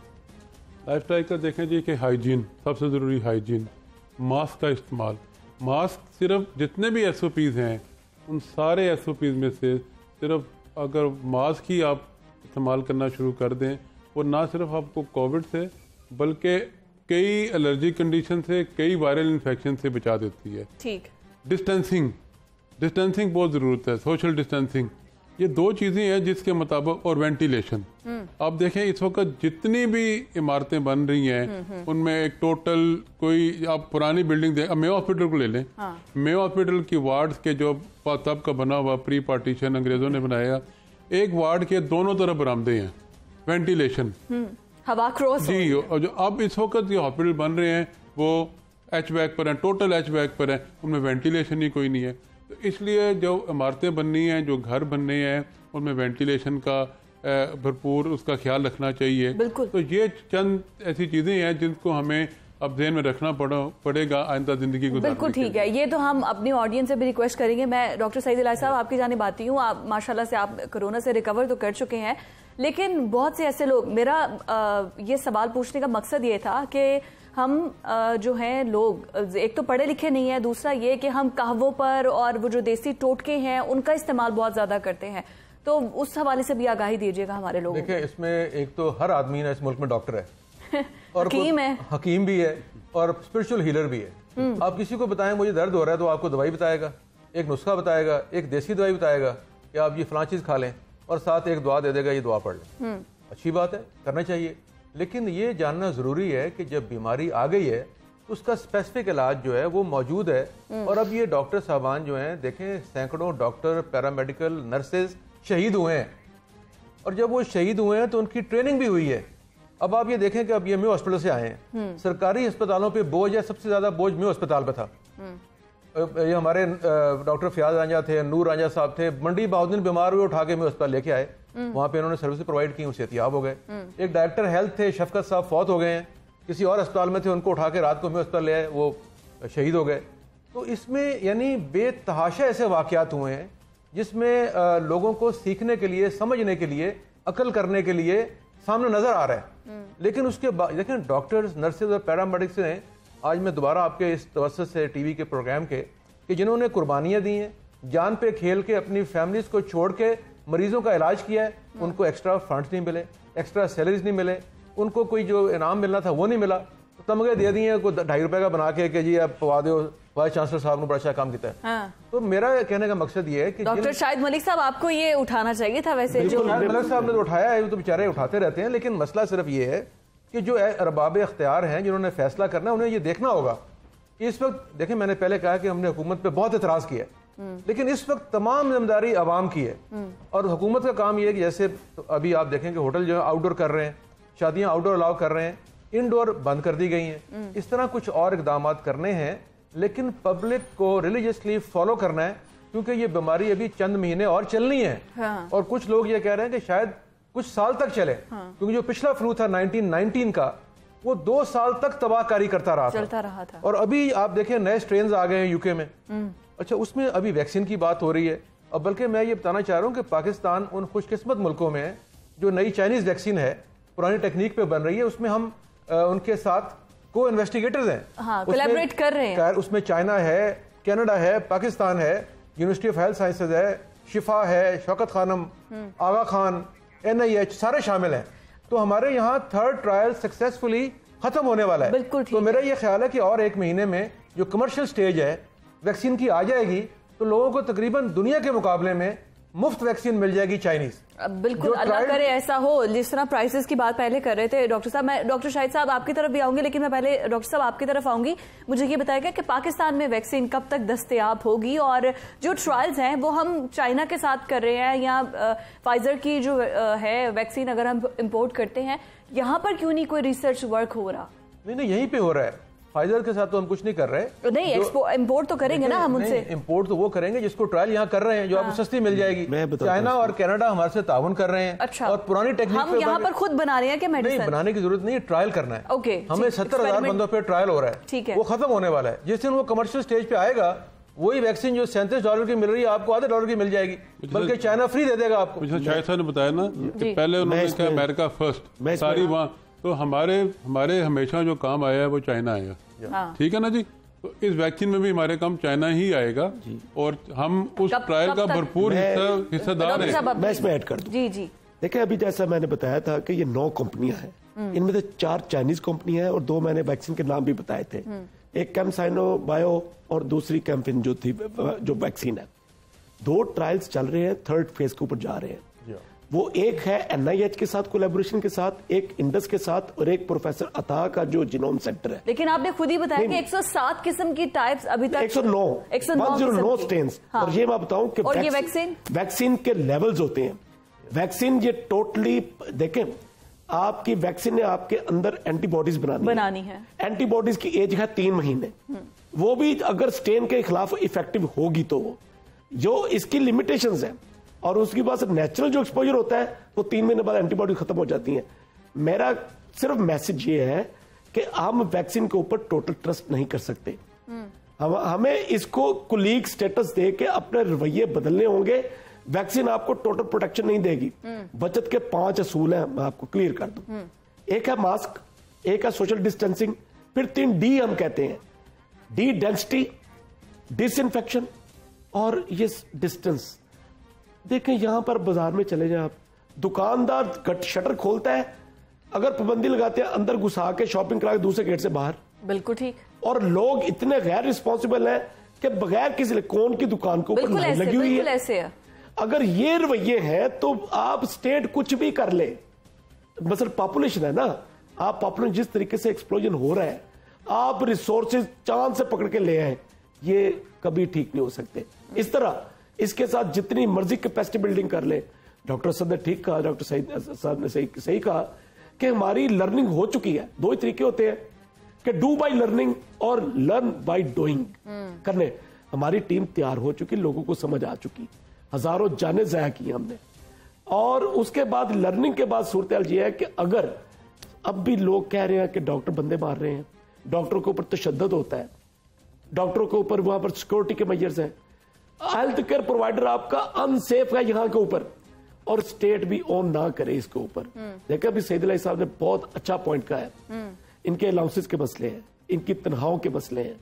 [SPEAKER 2] लाइफ स्टाइल का देखें जी कि हाइजीन सबसे ज़रूरी हाइजीन मास्क का इस्तेमाल। मास्क सिर्फ़ जितने भी एस हैं उन सारे एस में से सिर्फ़ अगर मास्क ही आप इस्तेमाल करना शुरू कर दें वो ना सिर्फ़ आपको कोविड से बल्कि कई एलर्जी कंडीशन से कई वायरल इन्फेक्शन से बचा देती है।
[SPEAKER 1] ठीक।
[SPEAKER 2] डिस्टेंसिंग डिस्टेंसिंग बहुत ज़रूरत है सोशल डिस्टेंसिंग ये दो चीज़ें हैं जिसके मुताबिक और वेंटिलेशन। आप देखें इस वक्त जितनी भी इमारतें बन रही हैं उनमें एक टोटल कोई आप पुरानी बिल्डिंग देख मे हॉस्पिटल को ले लें।
[SPEAKER 1] हाँ।
[SPEAKER 2] मेयो हॉस्पिटल की वार्ड्स के जो तब का बना हुआ प्री पार्टीशन अंग्रेज़ों ने बनाया एक वार्ड के दोनों तरफ़ बरामदे हैं वेंटिलेशन
[SPEAKER 1] हवा क्रॉस
[SPEAKER 2] जी और जो अब इस वक्त जो हॉस्पिटल बन रहे हैं वो एच बैग पर हैं टोटल एच बैग पर हैं उनमें वेंटिलेशन ही कोई नहीं है। तो इसलिए जो इमारतें बननी हैं जो घर बनने हैं उनमें वेंटिलेशन का भरपूर उसका ख्याल रखना चाहिए।
[SPEAKER 1] बिल्कुल।
[SPEAKER 2] तो ये चंद ऐसी चीज़ें हैं जिनको हमें अब ध्यान में रखना पड़ा पड़ेगा आइंदा ज़िंदगी गुजारने
[SPEAKER 1] बिल्कुल ठीक है। ये तो हम अपनी ऑडियंस से भी रिक्वेस्ट करेंगे। मैं डॉक्टर सईद इलाही साहब आपकी जानिब आती हूँ। आप माशाल्लाह से आप कोरोना से रिकवर तो कर चुके हैं। लेकिन बहुत से ऐसे लोग मेरा अ, ये सवाल पूछने का मकसद ये था कि हम जो हैं लोग एक तो पढ़े लिखे नहीं है दूसरा ये कि हम कहवों पर और वो जो देसी टोटके हैं उनका इस्तेमाल बहुत ज़्यादा करते हैं। तो उस हवाले से भी आगाही दीजिएगा हमारे लोग
[SPEAKER 4] देखिए इसमें एक तो हर आदमी ना इस मुल्क में डॉक्टर है। और [LAUGHS]
[SPEAKER 1] हकीम है।
[SPEAKER 4] हकीम भी है और स्पिरिचुअल हीलर भी है। आप किसी को बताएँ मुझे दर्द हो रहा है तो आपको दवाई बताएगा एक नुस्खा बताएगा एक देसी दवाई बताएगा कि आप ये फलां चीज़ खा लें और साथ एक दुआ दे देगा ये दुआ पढ़ लें।
[SPEAKER 1] हम्म।
[SPEAKER 4] अच्छी बात है करना चाहिए। लेकिन ये जानना ज़रूरी है कि जब बीमारी आ गई है तो उसका स्पेसिफिक इलाज जो है वो मौजूद है।
[SPEAKER 1] हम्म।
[SPEAKER 4] और अब ये डॉक्टर साहबान जो हैं देखें सैकड़ों डॉक्टर पैरामेडिकल नर्सेज शहीद हुए हैं। और जब वो शहीद हुए हैं तो उनकी ट्रेनिंग भी हुई है। अब आप ये देखें कि अब ये म्यू हॉस्पिटल से आए हैं। सरकारी अस्पतालों पे बोझ है सबसे ज़्यादा बोझ म्यू अस्पताल पे था। ये हमारे डॉक्टर फयाज रांझा थे नूर रांझा साहब थे मंडी बहाउद्दीन बीमार हुए उठा के म्यू अस्पताल लेके आए। वहाँ पे इन्होंने सर्विस प्रोवाइड की उनसे एहतियाब हो गए। एक डायरेक्टर हेल्थ थे शफकत साहब फौत हो गए हैं। किसी और अस्पताल में थे उनको उठा के रात को म्यू अस्पताल ले आए वो शहीद हो गए। तो इसमें यानी बेतहाशा ऐसे वाकयात हुए हैं जिसमें लोगों को सीखने के लिए समझने के लिए अकल करने के लिए सामने नज़र आ रहा है। लेकिन उसके बाद देखें डॉक्टर्स नर्सेज और पैरामेडिक्स ने आज मैं दोबारा आपके इस तवसत से टीवी के प्रोग्राम के कि जिन्होंने कुर्बानियाँ दी हैं जान पे खेल के अपनी फैमिलीज़ को छोड़ के मरीजों का इलाज किया है उनको एक्स्ट्रा फंड्स नहीं मिले एक्स्ट्रा सैलरीज नहीं मिले उनको कोई जो इनाम मिलना था वो नहीं मिला। तो तमगे दे दिए कोई ढाई रुपए का बना के कि जी आप पवा दो वाइस चांसलर साहब ने बड़ा अच्छा काम किया है।
[SPEAKER 1] हाँ।
[SPEAKER 4] तो मेरा कहने का मकसद ये है कि
[SPEAKER 1] डॉक्टर शाहिद मलिक साहब आपको ये उठाना चाहिए था वैसे जो
[SPEAKER 4] मलिक साहब ने तो उठाया है वो तो बेचारे उठाते रहते हैं लेकिन मसला सिर्फ़ ये है कि जो अरबाब अख्तियार हैं जिन्होंने फैसला करना है उन्हें ये देखना होगा। कि इस वक्त देखें मैंने पहले कहा कि हमने हुकूमत पर बहुत एतराज़ किया है। लेकिन इस वक्त तमाम ज़िम्मेदारी आवाम की है। और हुकूमत का काम यह है कि जैसे अभी आप देखें कि होटल जो है आउटडोर कर रहे हैं शादियाँ आउटडोर अलाउ कर रहे हैं इनडोर बंद कर दी गई हैं। इस तरह कुछ और इकदाम करने हैं लेकिन पब्लिक को रिलीजियसली फॉलो करना है क्योंकि ये बीमारी अभी चंद महीने और चलनी है।
[SPEAKER 1] हाँ।
[SPEAKER 4] और कुछ लोग ये कह रहे हैं कि शायद कुछ साल तक चले क्योंकि जो पिछला फ्लू था 1919 का वो दो साल तक तबाहकारी करता रहा
[SPEAKER 1] चलता था रहा था।
[SPEAKER 4] और अभी आप देखें नए स्ट्रेन आ गए हैं यूके में। अच्छा उसमें अभी वैक्सीन की बात हो रही है। और बल्कि मैं ये बताना चाह रहा हूँ कि पाकिस्तान उन खुशकिस्मत मुल्कों में है जो नई चाइनीज़ वैक्सीन है पुरानी टेक्निक पे बन रही है उसमें हम अ, उनके साथ को इन्वेस्टिगेटर्स हैं
[SPEAKER 1] हाँ, कर रहे हैं।
[SPEAKER 4] उसमें चाइना है कनाडा है पाकिस्तान है यूनिवर्सिटी ऑफ़ हेल्थ साइंसेज है शिफा है शौकत खानम आगा खान एनआईएच सारे शामिल हैं। तो हमारे यहाँ थर्ड ट्रायल सक्सेसफुली खत्म होने वाला है।
[SPEAKER 1] बिल्कुल
[SPEAKER 4] तो मेरा ये ख्याल है कि और एक महीने में जो कमर्शियल स्टेज है वैक्सीन की आ जाएगी तो लोगों को तकरीबन दुनिया के मुकाबले में मुफ़्त वैक्सीन मिल जाएगी चाइनीज़।
[SPEAKER 1] बिल्कुल अल्लाह करे ऐसा हो जिस तरह प्राइसेस की बात पहले कर रहे थे डॉक्टर साहब मैं डॉक्टर शाहिद साहब आपकी तरफ़ भी आऊँगी लेकिन मैं पहले डॉक्टर साहब आपकी तरफ़ आऊँगी। मुझे ये बताएगा कि पाकिस्तान में वैक्सीन कब तक दस्तियाब होगी और जो ट्रायल्स हैं वो हम चाइना के साथ कर रहे हैं या फाइजर की जो है वैक्सीन अगर हम इम्पोर्ट करते हैं यहाँ पर क्यों नहीं कोई रिसर्च वर्क हो रहा?
[SPEAKER 4] नहीं नहीं यहीं पे हो रहा है। फाइजर के साथ तो हम कुछ नहीं कर रहे।
[SPEAKER 1] नहीं इम्पोर्ट तो करेंगे ना हम उनसे।
[SPEAKER 4] इम्पोर्ट तो वो करेंगे जिसको ट्रायल यहाँ कर रहे हैं जो आपको सस्ती मिल जाएगी। चाइना और कनाडा हमारे से ताउन कर रहे हैं।
[SPEAKER 1] अच्छा।
[SPEAKER 4] और पुरानी टेक्निक
[SPEAKER 1] हम यहाँ पर खुद बना रहे हैं क्या
[SPEAKER 4] नहीं
[SPEAKER 1] मेडिसिन
[SPEAKER 4] बनाने की ज़रूरत नहीं है ट्रायल करना है।
[SPEAKER 1] ओके,
[SPEAKER 4] हमें सत्तर हज़ार बंदों पर ट्रायल हो रहा है।
[SPEAKER 1] ठीक है।
[SPEAKER 4] वो खत्म होने वाला है। जिस दिन वो कमर्शियल स्टेज पे आएगा वही वैक्सीन जो सैंतीस डॉलर की मिल रही है आपको आधे डॉलर की मिल जाएगी। बल्कि चाइना फ्री दे देगा आपको।
[SPEAKER 2] पिछले शाहिद साहब ने बताया ना कि पहले उन्होंने कहा अमेरिका फ़र्स्ट सारी वहाँ तो हमारे हमारे हमेशा जो काम आया है वो चाइना आएगा
[SPEAKER 1] हाँ।
[SPEAKER 2] ठीक है ना जी? तो इस वैक्सीन में भी हमारे काम चाइना ही आएगा और हम उस ट्रायल का भरपूर हिस्सेदार हैं।
[SPEAKER 3] मैं इसमें ऐड कर दूँ।
[SPEAKER 1] जी जी।
[SPEAKER 3] देखिए अभी जैसा मैंने बताया था कि ये नौ कंपनियाँ हैं। इनमें से चार चाइनीज़ कंपनी है और दो मैंने वैक्सीन के नाम भी बताए थे। एक कैम्साइनो बायो और दूसरी कैम्पिन जो थी जो वैक्सीन है। दो ट्रायल्स चल रहे हैं थर्ड फ़ेज़ के ऊपर जा रहे हैं। वो एक है एनआईएच के साथ कोलेबोरेशन के साथ एक इंडस के साथ और एक प्रोफेसर अता का जो जिनोम सेंटर है
[SPEAKER 1] लेकिन आपने खुद ही बताया कि 107 किस्म की टाइप्स अभी तक
[SPEAKER 3] 109
[SPEAKER 1] 109
[SPEAKER 3] 109
[SPEAKER 1] किस्म की।
[SPEAKER 3] स्टेन्स
[SPEAKER 1] हाँ।
[SPEAKER 3] और ये मैं बताऊँ कि
[SPEAKER 1] और ये
[SPEAKER 3] वैक्सीन
[SPEAKER 1] वैक्सीन?
[SPEAKER 3] के लेवल्स होते हैं वैक्सीन ये टोटली देखें आपकी वैक्सीन ने आपके अंदर एंटीबॉडीज बनानी
[SPEAKER 1] बनानी है।
[SPEAKER 3] एंटीबॉडीज की एज है तीन महीने वो भी अगर स्टेन के खिलाफ इफ़ेक्टिव होगी तो जो इसकी लिमिटेशंस है और उसके बाद नेचुरल जो एक्सपोजर होता है वो तीन महीने बाद एंटीबॉडी खत्म हो जाती है। मेरा सिर्फ़ मैसेज ये है कि हम वैक्सीन के ऊपर टोटल ट्रस्ट नहीं कर सकते। हम हमें इसको कुलीग स्टेटस दे के अपने रवैये बदलने होंगे। वैक्सीन आपको टोटल प्रोटेक्शन नहीं देगी। बचत के पाँच असूल हैं मैं आपको क्लियर कर दूँ। एक है मास्क एक है सोशल डिस्टेंसिंग फिर तीन डी हम कहते हैं। डी डेंसिटी डिसइंफेक्शन और ये डिस्टेंस देखें यहाँ पर बाज़ार में चले जाए आप। दुकानदार गट शटर खोलता है अगर पाबंदी लगाते हैं अंदर घुसा के शॉपिंग करा के दूसरे गेट से बाहर।
[SPEAKER 1] बिल्कुल ठीक।
[SPEAKER 3] और लोग इतने गैर रिस्पॉन्सिबल हैं कि बगैर किसी कौन की दुकान के ऊपर
[SPEAKER 1] बिल्कुल ऐसे
[SPEAKER 3] लगी हुई है।
[SPEAKER 1] ऐसे है।
[SPEAKER 3] अगर ये रवैये हैं तो आप स्टेट कुछ भी कर ले। मसल पॉपुलेशन है ना। आप पॉपुलेशन जिस तरीके से एक्सप्लोजन हो रहा है आप रिसोर्सेज चाँद से पकड़ के ले आए ये कभी ठीक नहीं हो सकते। इस तरह इसके साथ जितनी मर्ज़ी कैपेसिटी बिल्डिंग कर ले। डॉक्टर साहब ने ठीक कहा, डॉक्टर साहब ने सही सही कहा कि हमारी लर्निंग हो चुकी है। दो ही तरीके होते हैं कि डू बाय लर्निंग और लर्न बाय डूइंग करने। हमारी टीम तैयार हो चुकी, लोगों को समझ आ चुकी। हज़ारों जाने जाया की हमने। और उसके बाद लर्निंग के बाद सूरत यह है कि अगर अब भी लोग कह रहे हैं कि डॉक्टर बंदे मार रहे हैं, डॉक्टरों के ऊपर तशद होता है, डॉक्टरों के ऊपर वहाँ पर सिक्योरिटी के मेजर्स हैं हेल्थ केयर प्रोवाइडर आपका अनसेफ है यहाँ के ऊपर। और स्टेट भी ऑन ना करे इसके ऊपर। देखिए, अभी सईद साहब ने बहुत अच्छा पॉइंट कहा है। इनके अलाउंसेस के मसले हैं, इनकी तनखाओं के मसले हैं।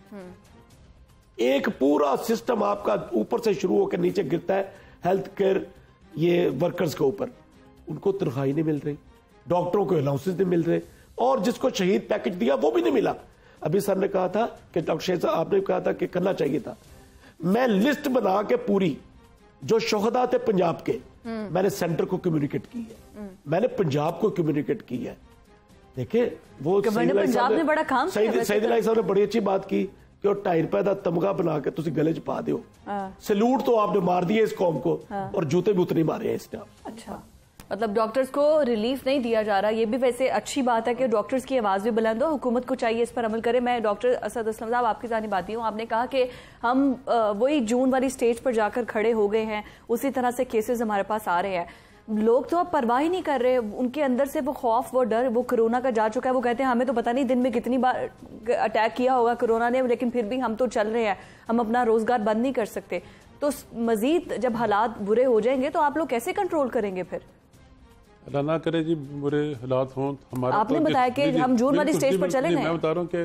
[SPEAKER 3] एक पूरा सिस्टम आपका ऊपर से शुरू होकर नीचे गिरता है हेल्थ केयर ये वर्कर्स के ऊपर। उनको तनख्वाही नहीं मिल रही डॉक्टरों को अलाउंसेस नहीं मिल रहे, और जिसको शहीद पैकेज दिया वो भी नहीं मिला। अभी सर ने कहा था कि डॉक्टर शेख आपने कहा था कि करना चाहिए था। मैं लिस्ट बना के पूरी जो शोहदा थे पंजाब के मैंने सेंटर को कम्युनिकेट की है मैंने पंजाब को कम्युनिकेट की है देखे वो
[SPEAKER 1] पंजाब ने बड़ा काम
[SPEAKER 3] सईद साहब ने बड़ी अच्छी बात की कि ਉਹ 2.5 ਰੁਪਏ ਦਾ ਤਮਗਾ ਬਣਾ ਕੇ ਤੁਸੀਂ ਗਲੇ 'ਚ ਪਾ ਦਿਓ सैल्यूट तो आपने मार दिए इस कौम को और जूते भी उतने मारे हैं इस टाइम
[SPEAKER 1] अच्छा मतलब डॉक्टर्स को रिलीफ नहीं दिया जा रहा। ये भी वैसे अच्छी बात है कि डॉक्टर्स की आवाज़ भी बुलंद हो। हुकूमत को चाहिए इस पर अमल करें। मैं डॉक्टर असद असलम साहब, आपकी जानी बाती हूँ आपने कहा कि हम वही जून वाली स्टेज पर जाकर खड़े हो गए हैं। उसी तरह से केसेस हमारे पास आ रहे हैं। लोग तो अब परवाह ही नहीं कर रहे। उनके अंदर से वो खौफ, वो डर, वो कोरोना का जा चुका है। वो कहते हैं, हमें तो पता नहीं दिन में कितनी बार अटैक किया होगा कोरोना ने, लेकिन फिर भी हम तो चल रहे हैं। हम अपना रोज़गार बंद नहीं कर सकते। तो मजीद जब हालात बुरे हो जाएँगे तो आप लोग कैसे कंट्रोल करेंगे फिर?
[SPEAKER 2] अल्लाह ना करे जी बुरे हालात हों हमारे
[SPEAKER 1] आपने तो बताया कि हम जून वाली स्टेज पर चले
[SPEAKER 2] मैं बता रहा हूँ कि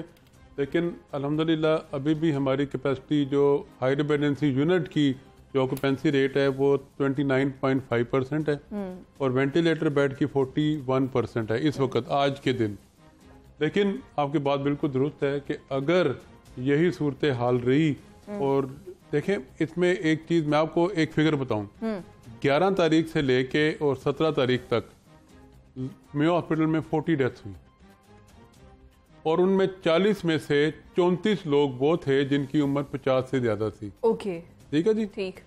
[SPEAKER 2] लेकिन अल्हम्दुलिल्लाह अभी भी हमारी कैपेसिटी जो हाई डिपेंडेंसी यूनिट की जो ऑक्यूपेंसी रेट है वो 29.5 परसेंट है हम्म। और वेंटिलेटर बेड की 41 परसेंट है इस वक्त आज के दिन लेकिन आपकी बात बिल्कुल दुरुस्त है कि अगर यही सूरत हाल रही हम्म। और देखें इसमें एक चीज़ मैं आपको एक फिगर बताऊँ हम्म। ग्यारह तारीख से लेके और सत्रह तारीख तक मेयो हॉस्पिटल में फोर्टी डेथ हुई। और उनमें चालीस में से चौंतीस लोग वो थे जिनकी उम्र पचास से ज़्यादा थी।
[SPEAKER 1] ओके।
[SPEAKER 2] ठीक है जी?
[SPEAKER 1] ठीक।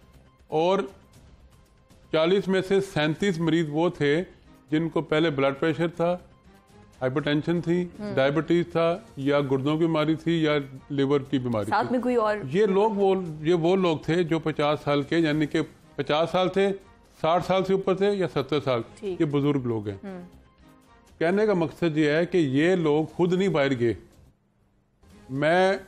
[SPEAKER 2] और चालीस में से सैंतीस मरीज़ वो थे जिनको पहले ब्लड प्रेशर था हाइपरटेंशन थी डायबिटीज़ हम्म। था या गुर्दों की बीमारी थी या लिवर की बीमारी
[SPEAKER 1] साथ में कोई और
[SPEAKER 2] ये लोग वो ये वो लोग थे जो पचास साल के यानी कि पचास साल थे साठ साल से ऊपर थे या सत्तर साल? ये बुज़ुर्ग लोग हैं। हम्म। कहने का मकसद ये है कि ये लोग खुद नहीं बाहर गए। मैं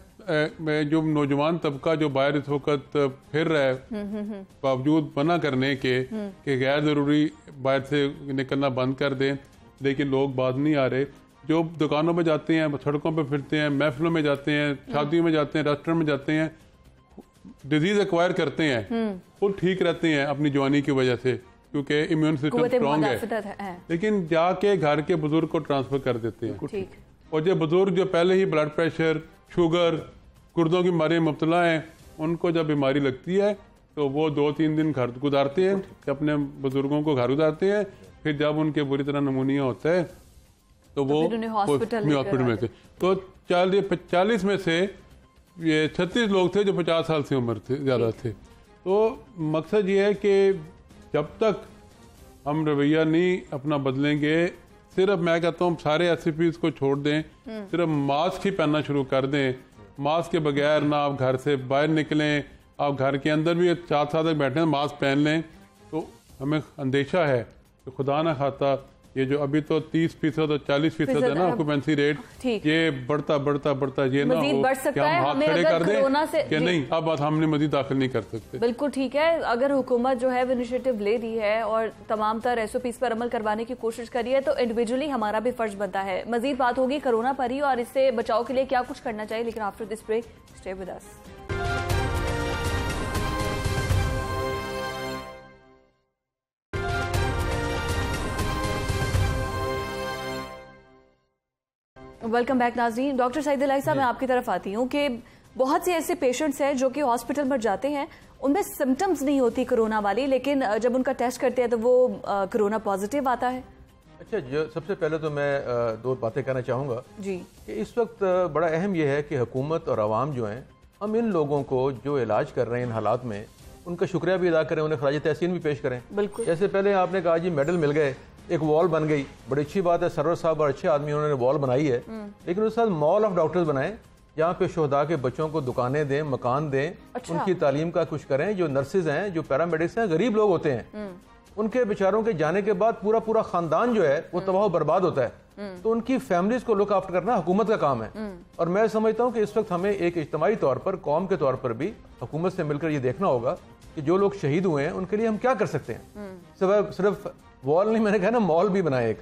[SPEAKER 2] मैं जो नौजवान तबका जो बाहर इस वक्त फिर रहा है हम्म, हम्म, बावजूद मना करने के कि गैर ज़रूरी बाहर से निकलना बंद कर दें लेकिन लोग बाद नहीं आ रहे। जो दुकानों में जाते हैं सड़कों पर फिरते हैं महफिलों में जाते हैं शादियों में जाते हैं रेस्टोरेंट में जाते हैं डिज़ीज़ एक्वायर करते हैं वो ठीक रहते हैं अपनी जवानी की वजह से क्योंकि इम्यून सिस्टम स्ट्रॉन्ग है। लेकिन जाके घर के बुज़ुर्ग को ट्रांसफ़र कर देते हैं। और जो बुज़ुर्ग जो पहले ही ब्लड प्रेशर शुगर गुर्दों की बीमारी मुबतला हैं उनको जब बीमारी लगती है तो वो दो तीन दिन घर गुजारते हैं अपने बुज़ुर्गों को घर गुजारते हैं फिर जब उनके बुरी तरह नमूनिया होता है तो, तो वो हॉस्पिटल में से तो चालीस में से ये छत्तीस लोग थे जो पचास साल से उम्र थे ज़्यादा थे। तो मकसद ये है कि जब तक हम रवैया नहीं अपना बदलेंगे सिर्फ़ मैं कहता हूँ सारे एस को छोड़ दें हम्म। सिर्फ़ मास्क ही पहनना शुरू कर दें। मास्क के बगैर ना आप घर से बाहर निकलें आप घर के अंदर भी साथ साथ बैठे मास्क पहन लें। तो हमें अंदेशा है कि खुदा ना खाता ये जो अभी तो तीस फ़ीसद और चालीस फ़ीसद है ना ऑक्यूपेंसी रेट ये बढ़ता बढ़ता बढ़ता ये ना हो कि हम हाथ खड़े कर दें कि नहीं अब बात हमने मजीद दाखिल नहीं कर सकते।
[SPEAKER 1] बिल्कुल ठीक है अगर हुकूमत जो है वो इनिशिएटिव ले रही है और तमाम तर एस पर अमल करवाने की कोशिश करी है तो इंडिविजुअली हमारा भी फ़र्ज़ बनता है। मजीद बात होगी कोरोना पर ही और इससे बचाव के लिए क्या कुछ करना चाहिए लेकिन after this break stay with us welcome back नाजरीन डॉक्टर सईद अलाई साहब मैं आपकी तरफ़ आती हूँ कि बहुत से ऐसे पेशेंट्स हैं जो कि हॉस्पिटल में जाते हैं। उनमें सिम्टम्स नहीं होती कोरोना वाली लेकिन जब उनका टेस्ट करते हैं तो वो कोरोना पॉजिटिव आता है।
[SPEAKER 4] अच्छा जो सबसे पहले तो मैं दो बातें कहना चाहूँगा।
[SPEAKER 1] जी।
[SPEAKER 4] कि इस वक्त बड़ा अहम यह है कि हुकूमत और आवाम जो हैं हम इन लोगों को जो इलाज कर रहे हैं इन हालात में उनका शुक्रिया भी अदा करें उन्हें खराज तहसीन भी पेश करें।
[SPEAKER 1] बिल्कुल।
[SPEAKER 4] जैसे पहले आपने कहा जी मेडल मिल गए एक वॉल बन गई बड़ी अच्छी बात है सरवर साहब और अच्छे आदमी उन्होंने वॉल बनाई है हम्म। लेकिन उसके साथ मॉल ऑफ़ डॉक्टर्स बनाए जहाँ पे शहदा के बच्चों को दुकानें दें मकान दें अच्छा। उनकी तालीम का कुछ करें जो नर्सेज हैं जो पैरामेडिक्स हैं गरीब लोग होते हैं हम्म। उनके बेचारों के जाने के बाद पूरा पूरा खानदान जो है वो हम्म। तबाह बर्बाद होता है। तो उनकी फैमिलीज़ को लुक आफ्टर करना हुकूमत का काम है और मैं समझता हूँ कि इस वक्त हमें एक इज्तमाही तौर पर कौम के तौर पर भी हुकूमत से मिलकर ये देखना होगा कि जो लोग शहीद हुए हैं उनके लिए हम क्या कर सकते हैं सिर्फ़ वॉल नहीं मैंने कहा ना मॉल भी बनाए एक।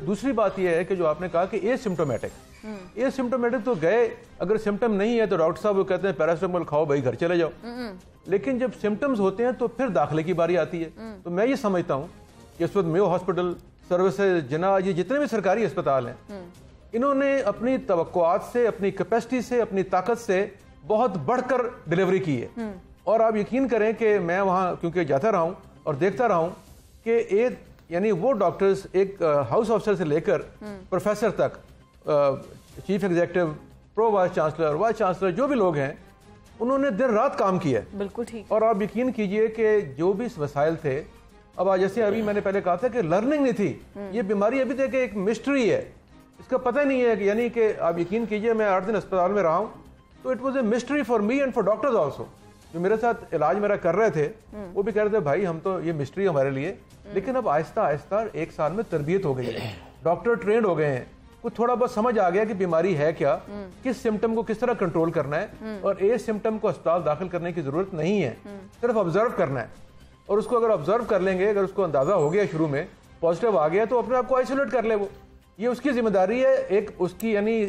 [SPEAKER 4] दूसरी बात यह है कि जो आपने कहा कि ए सिम्टोमेटिक ए सिम्टोमेटिक तो गए अगर सिम्टम नहीं है तो डॉक्टर साहब वो कहते हैं पैरासिटामोल खाओ भाई घर चले जाओ। लेकिन जब सिम्टम्स होते हैं तो फिर दाखिले की बारी आती है। तो मैं ये समझता हूँ कि इस वक्त मेो हॉस्पिटल सर्विसेज़ जना ये जितने भी सरकारी अस्पताल हैं इन्होंने अपनी तो से अपनी कैपेसिटी से अपनी ताकत से बहुत बढ़कर डिलीवरी की है। और आप यकीन करें कि मैं वहाँ क्योंकि जाता रहा हूँ और देखता रहा हूँ कि एक यानी वो डॉक्टर्स एक हाउस ऑफिसर से लेकर प्रोफेसर तक chief executive pro vice chancellor vice chancellor जो भी लोग हैं उन्होंने दिन रात काम किया
[SPEAKER 1] बिल्कुल ठीक।
[SPEAKER 4] और आप यकीन कीजिए कि जो भी वसाइल थे अब आज जैसे अभी मैंने पहले कहा था कि लर्निंग नहीं थी हम्म। ये बीमारी अभी तक एक मिस्ट्री है। इसका पता नहीं है यानी कि आप यकीन कीजिए मैं आठ दिन अस्पताल में रहा हूँ तो it was a mystery for me and for doctors also जो मेरे साथ इलाज मेरा कर रहे थे हम्म। वो भी कह रहे थे भाई हम तो ये मिस्ट्री हमारे लिए. हम्म। लेकिन अब आहिस्ता आहिस्ता एक साल में तरबियत हो गई है। डॉक्टर ट्रेंड हो गए हैं। कुछ थोड़ा बहुत समझ आ गया कि बीमारी है क्या हम्म। किस सिम्टम को किस तरह कंट्रोल करना है और ए सिम्टम को अस्पताल दाखिल करने की ज़रूरत नहीं है। सिर्फ़ ऑब्ज़र्व करना है। और उसको अगर ऑब्ज़र्व कर लेंगे अगर उसको अंदाज़ा हो गया शुरू में पॉजिटिव आ गया तो अपने आप को आइसोलेट कर ले वो। ये उसकी ज़िम्मेदारी है। एक उसकी यानी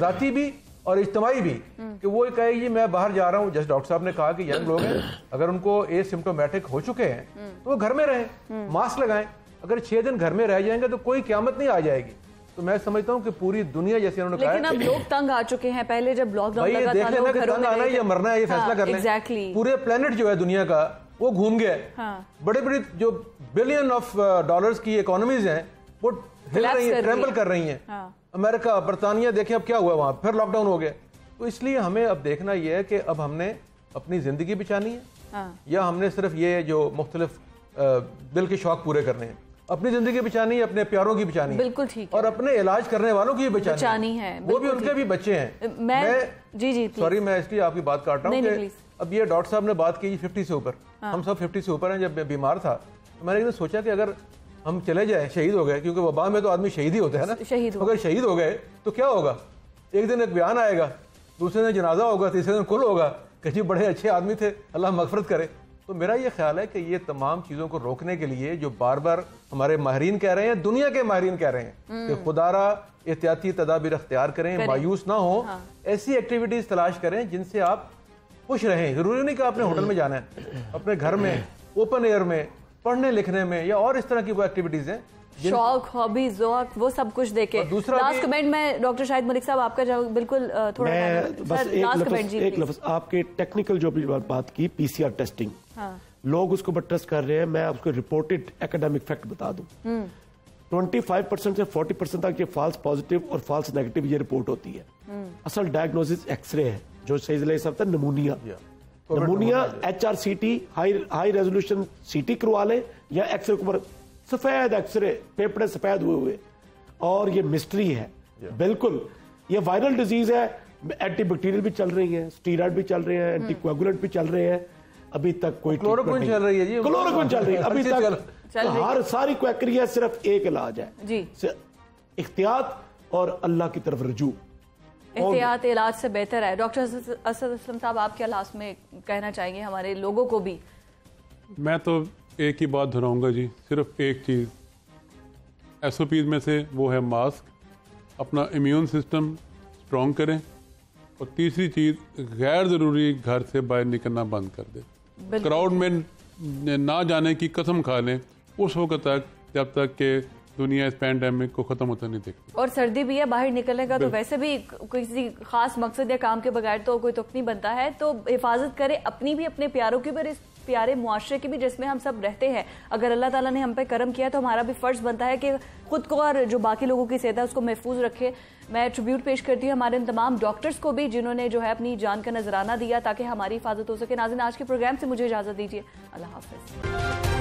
[SPEAKER 4] जाती भी और इज्तमाही भी कि वो कहे कि मैं बाहर जा रहा हूँ। जैसे डॉक्टर साहब ने कहा कि यंग लोग हैं अगर उनको ए सिम्टोमेटिक हो चुके हैं तो वो घर में रहें मास्क लगाएँ। अगर छह दिन घर में रह जाएँगे तो कोई क्यामत नहीं आ जाएगी। तो मैं समझता हूँ कि पूरी दुनिया जैसे उन्होंने
[SPEAKER 1] लेकिन अब लोग तंग आ चुके हैं। पहले जब लॉकडाउन लगा
[SPEAKER 4] देख लेना कि तंग आना या मरना है ये फैसला हाँ, कर लें पूरे प्लेनेट जो है दुनिया का वो घूम गया हाँ. बड़े बड़े जो बिलियन ऑफ़ डॉलर्स की इकोनॉमीज हैं वो हिल रही है ट्रेम्बल कर रही हैं। हाँ। अमेरिका बरतानिया देखे अब क्या हुआ वहाँ। फिर लॉकडाउन हो गया। तो इसलिए हमें अब देखना यह है कि अब हमने अपनी ज़िंदगी बिचानी है। हाँ। या हमने सिर्फ़ ये जो मुख्तलिफ़ दिल के शौक पूरे करने हैं। अपनी ज़िंदगी बिचानी है अपने प्यारों की बिचानी
[SPEAKER 1] बिल्कुल ठीक
[SPEAKER 4] और अपने इलाज करने वालों की
[SPEAKER 1] भी बिचानी है।
[SPEAKER 4] वो भी उनके भी बच्चे हैं।
[SPEAKER 1] मैं, मैं जी जी
[SPEAKER 4] सॉरी मैं इसलिए आपकी बात काट रहा हूँ अब ये डॉक्टर साहब ने बात की फिफ्टी से ऊपर। हाँ। हम सब फिफ्टी से ऊपर हैं जब मैं बीमार था। तो मैंने सोचा कि अगर हम चले जाए शहीद हो गए क्योंकि वबा में तो आदमी शहीद ही होता है ना।
[SPEAKER 1] शहीद
[SPEAKER 4] अगर शहीद हो गए तो क्या होगा? एक दिन एक बयान आएगा दूसरे दिन जनाजा होगा तीसरे दिन कुल होगा कि जी बड़े अच्छे आदमी थे अल्लाह मगफरत करे। तो मेरा ये ख्याल है कि ये तमाम चीज़ों को रोकने के लिए जो बार बार हमारे माहरीन कह रहे हैं दुनिया के माहरीन कह रहे हैं कि हम्म। खुदारा एहतियाती तदाबीर अख्तियार करें। मायूस ना हो हाँ। ऐसी एक्टिविटीज़ तलाश करें जिनसे आप खुश रहें। ज़रूरी नहीं कि आपने होटल में जाना है अपने घर में ओपन एयर में पढ़ने लिखने में या और इस तरह की वो एक्टिविटीज़ हैं
[SPEAKER 1] शौक हॉबी जोक वो सब कुछ देखे। दूसरा लास्ट कमेंट में डॉक्टर शाहिद मलिक साहब आपका जवाब बिल्कुल थोड़ा
[SPEAKER 3] मैं बस एक लफ्ज एक लफ्ज आपके टेक्निकल जो भी बात की पीसीआर टेस्टिंग हाँ। लोग उसको बट ट्रस्ट कर रहे हैं मैं आपको रिपोर्टेड एकेडमिक फैक्ट बता दूँ। ट्वेंटी फाइव परसेंट से फोर्टी परसेंट तक ये फॉल्स पॉजिटिव और फॉल्स नेगेटिव ये रिपोर्ट होती है। हम्म। असल डायग्नोसिस एक्सरे है जो सही सकता है pneumonia. Pneumonia H R C T high high resolution C T करवा लें या एक्सरे के ऊपर। सफ़ेद एक्सरे फेफड़े सफ़ेद हुए हुए। और ये मिस्ट्री है। बिल्कुल। ये वायरल डिज़ीज़ है। एंटीबैक्टीरियल भी चल रही है स्टीराइड भी चल रहे हैं एंटीकोगुलेंट hmm. भी चल रहे हैं। अभी तक कोई
[SPEAKER 4] क्लोरोक्विन चल रही है जी।
[SPEAKER 3] क्लोरोक्विन चल रही है। अभी [LAUGHS] तक हर सारी क्वैक्रिया सिर्फ़ एक इलाज है।
[SPEAKER 1] जी।
[SPEAKER 3] इख्तियात और अल्लाह की तरफ़ रजू।
[SPEAKER 1] एहतियात इलाज से बेहतर है। डॉक्टर असद असलम साहब आप क्या लास्ट में कहना चाहेंगे हमारे लोगों को भी।
[SPEAKER 2] मैं तो एक ही बात दोहराऊँगा जी सिर्फ़ एक चीज़। एस में से वो है मास्क अपना इम्यून सिस्टम स्ट्रॉन्ग करें। और तीसरी चीज़ गैर ज़रूरी घर से बाहर निकलना बंद कर दें। क्राउड में ना जाने की कसम खा लें। उस वक्त तक जब तक के दुनिया इस पैंडेमिक को खत्म होता नहीं देखती।
[SPEAKER 1] और सर्दी भी है बाहर निकलने का तो वैसे भी किसी खास मकसद या काम के बगैर तो कोई तुक नहीं बनता है। तो हिफाजत करें अपनी भी अपने प्यारों की भी इस प्यारे मुआशरे की भी जिसमें हम सब रहते हैं। अगर अल्लाह ताला ने हम पे करम किया तो हमारा भी फ़र्ज़ बनता है कि खुद को और जो बाकी लोगों की सेहत है उसको महफूज रखे। मैं ट्रिब्यूट पेश करती हूँ हमारे इन तमाम डॉक्टर्स को भी जिन्होंने जो है अपनी जान का नजराना दिया ताकि हमारी हिफाजत हो सके। नाजिन आज के प्रोग्राम से मुझे इजाज़त दीजिए। अल्लाह हाफिज़।